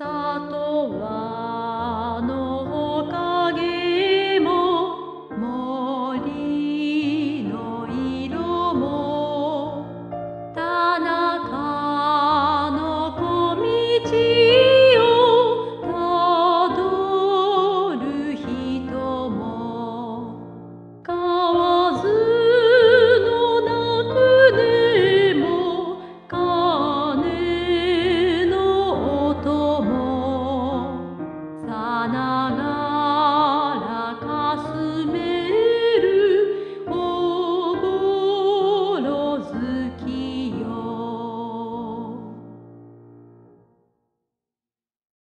里は